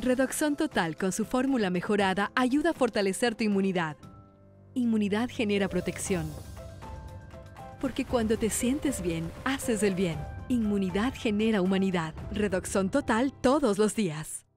Redoxón Total con su fórmula mejorada ayuda a fortalecer tu inmunidad. Inmunidad genera protección. Porque cuando te sientes bien, haces el bien. Inmunidad genera humanidad. Redoxón Total todos los días.